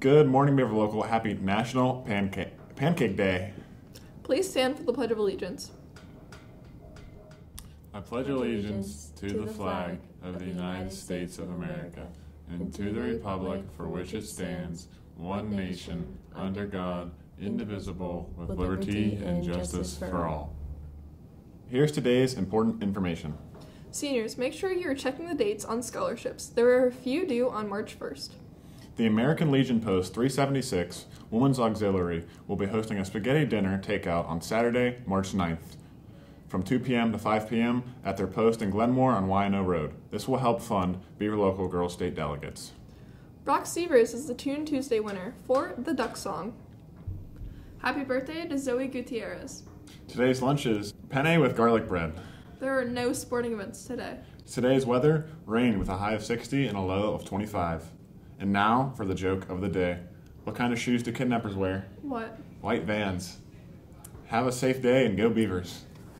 Good morning, Beaver Local. Happy National Pancake Pancake Day. Please stand for the Pledge of Allegiance. I pledge allegiance to the flag of the United States of America and to the republic for which it stands, one nation, under God, indivisible, with liberty and justice for all. Here's today's important information. Seniors, make sure you're checking the dates on scholarships. There are a few due on March 1st. The American Legion Post 376 Women's Auxiliary will be hosting a spaghetti dinner takeout on Saturday, March 9th from 2 p.m. to 5 p.m. at their post in Glenmoor on YNO Road. This will help fund Beaver Local Girls State delegates. Brock Severs is the Tune Tuesday winner for the Duck Song. Happy birthday to Zoe Gutierrez. Today's lunch is penne with garlic bread. There are no sporting events today. Today's weather rain with a high of 60 and a low of 25. And now for the joke of the day. What kind of shoes do kidnappers wear? What? White vans. Have a safe day and go Beavers.